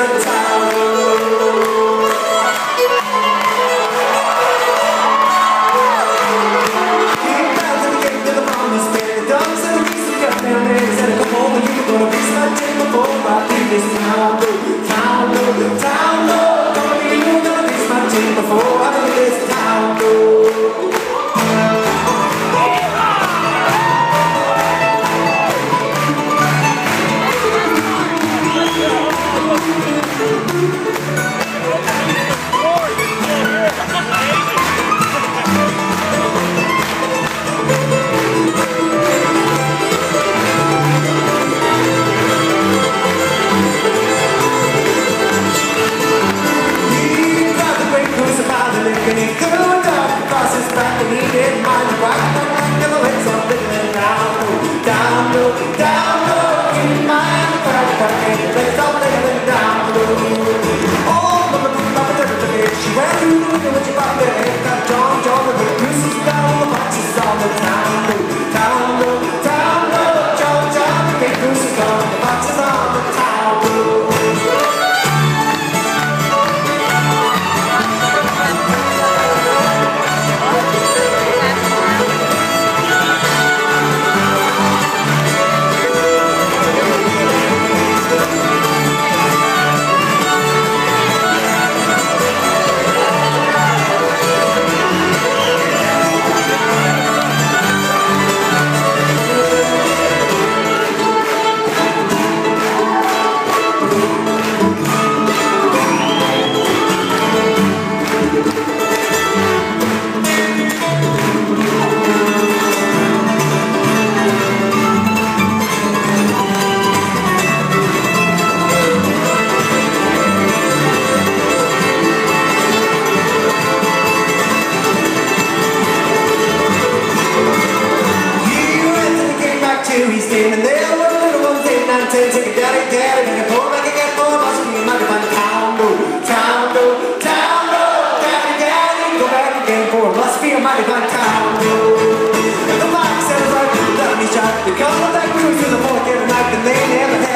sometimes down, broken down. Everybody but town. The box says right, let me shot. The couple that grew to the fork every night, and they never.